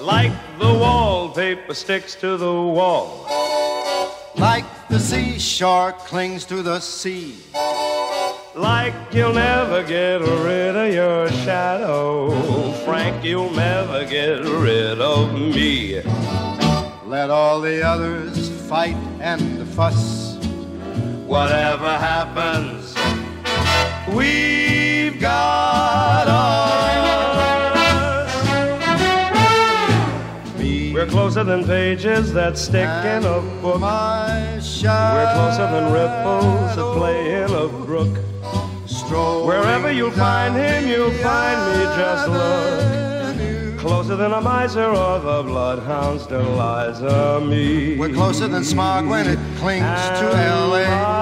Like the wallpaper sticks to the wall. Like the seashore clings to the sea. Like you'll never get rid of your shadow. Frank, you'll never get rid of me. Let all the others fight and fuss. Whatever happens, we've got us. We're closer than pages that stick in a book. My We're closer than ripples that play in a brook. Wherever you'll find him, you'll find me. Just look. Closer than a miser or the bloodhound's Deliza me. We're closer than smog when it clings to And LA.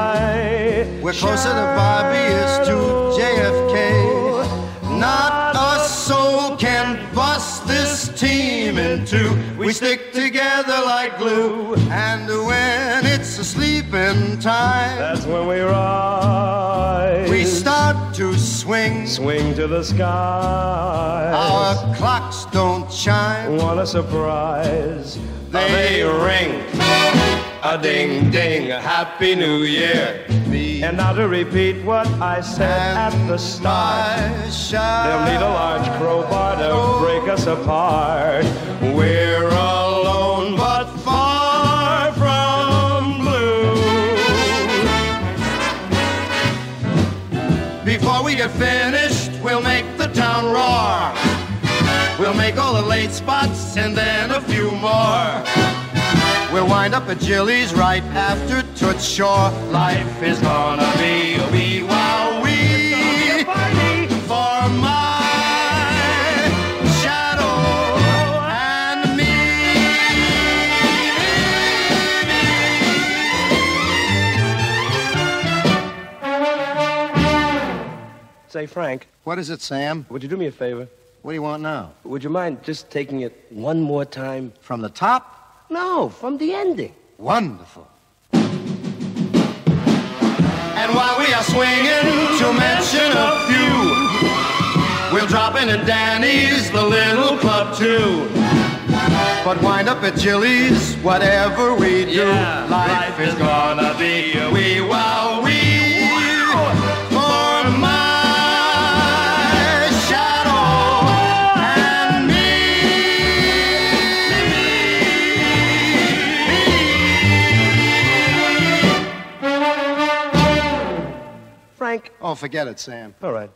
We're closer to Bobby is to JFK. Not a soul can bust this team in two. We stick together like glue. And when it's a sleeping time, That's when we rise. we start to swing. swing to the sky. Our clocks don't chime. Want a surprise? They ring. A ding ding, Happy New Year. And now to repeat what I said at the start. They'll need a large crowbar to oh. break us apart. We're alone but far from blue. Before we get finished, we'll make the town roar. We'll make all the late spots and then a few more. Wind up at Jilly's right after Toots Shor. Life is gonna be a wee wow wee for my shadow and me. Say, Frank, What is it, Sam? would you do me a favor? What do you want now? Would you mind just taking it one more time? From the top? No, from the ending. Wonderful. And while we are swinging, to mention a few, we'll drop in at Danny's, the little club too. But wind up at Jilly's, whatever we do, Yeah, life, is gonna be a wee wow Frank? Oh, forget it, Sam. All right.